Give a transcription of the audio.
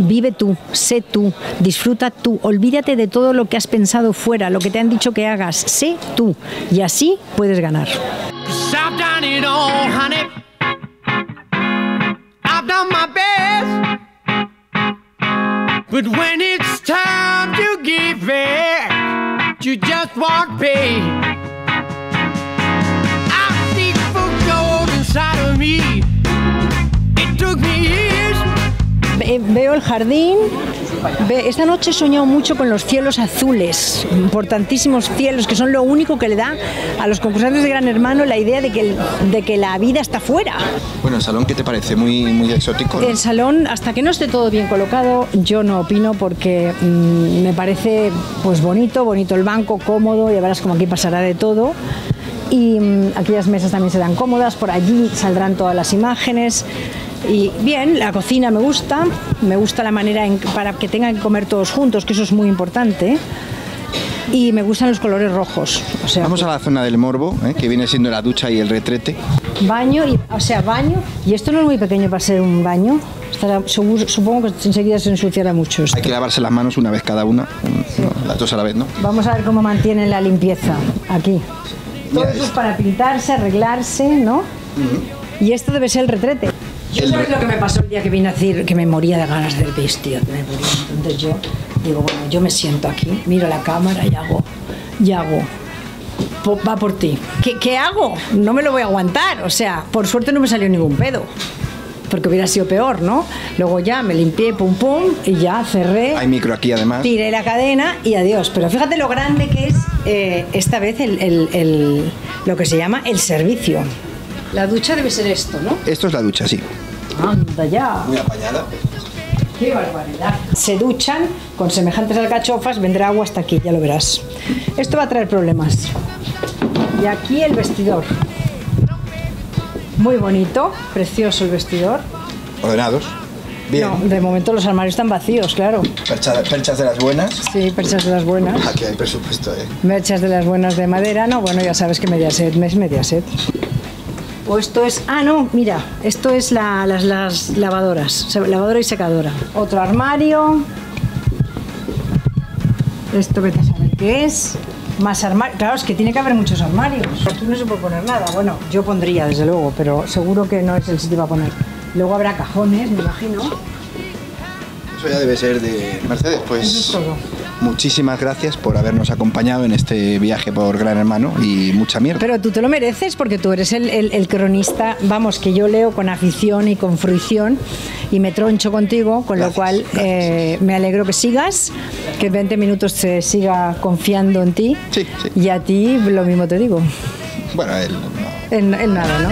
Vive tú, sé tú, disfruta tú, olvídate de todo lo que has pensado fuera, lo que te han dicho que hagas, sé tú y así puedes ganar. But when it's time to give you just. Jardín. Esta noche he soñado mucho con los cielos azules, importantísimos cielos, que son lo único que le da a los concursantes de Gran Hermano la idea de que, de que la vida está fuera. Bueno, el salón, ¿qué te parece? Muy, muy exótico. ¿no? El salón, hasta que no esté todo bien colocado, yo no opino porque mm, me parece pues bonito, bonito el banco, cómodo, ya verás como aquí pasará de todo. Y mm, aquellas mesas también serán cómodas, por allí saldrán todas las imágenes. Y bien, la cocina me gusta, me gusta la manera en- para que tengan que comer todos juntos, que eso es muy importante. Y me gustan los colores rojos. O sea, Vamos a la zona del morbo, ¿eh? que viene siendo la ducha y el retrete. Baño, y, o sea, baño. Y esto no es muy pequeño para ser un baño. Estará- supongo que enseguida se ensuciará mucho esto. Hay que lavarse las manos una vez cada una, las dos a la vez, ¿no? Vamos a ver cómo mantienen la limpieza aquí. Todo Mira, eso es es- para pintarse, arreglarse, ¿no? Y esto debe ser el retrete. Yo El sabes lo que me pasó el día que vine a decir que me moría de ganas del pis, tío, que me moría. Entonces yo digo, bueno, yo me siento aquí, miro la cámara y hago, y hago. Po- Va por ti. ¿Qué, ¿Qué hago? No me lo voy a aguantar. O sea, por suerte no me salió ningún pedo. Porque hubiera sido peor, ¿no? Luego ya me limpié, pum pum, y ya cerré. Hay micro aquí además. Tiré la cadena y adiós. Pero fíjate lo grande que es eh, esta vez el, el- el- lo que se llama el servicio. La ducha debe ser esto, ¿no? Esto es la ducha, sí. Anda ya. Muy apañada. Qué barbaridad. Se duchan con semejantes alcachofas, vendrá agua hasta aquí, ya lo verás. Esto va a traer problemas. Y aquí el vestidor. Muy bonito, precioso el vestidor. Ordenados. Bien. No, de momento los armarios están vacíos, claro. Percha- perchas de las buenas. Sí, perchas de las buenas. Aquí hay presupuesto, ¿eh? Merchas de las buenas de madera, no, bueno, ya sabes que Mediaset es Mediaset. O esto es, ah, no, mira, esto es la- las, las lavadoras, lavadora y secadora. Otro armario. Esto vete a saber qué es. Más armarios. Claro, es que tiene que haber muchos armarios. Aquí no se puede poner nada. Bueno, yo pondría, desde luego, pero seguro que no es el sitio para poner. Luego habrá cajones, me imagino. Eso ya debe ser de Mercedes. Pues Eso es todo. Muchísimas gracias por habernos acompañado en este viaje por Gran Hermano y mucha mierda. Pero tú te lo mereces porque tú eres el, el- el cronista, vamos, que yo leo con afición y con fruición y me troncho contigo, con lo cual eh, me alegro que sigas, que 20 minutos se siga confiando en ti Sí, sí. y a ti lo mismo te digo, Bueno, él no. nada, ¿no?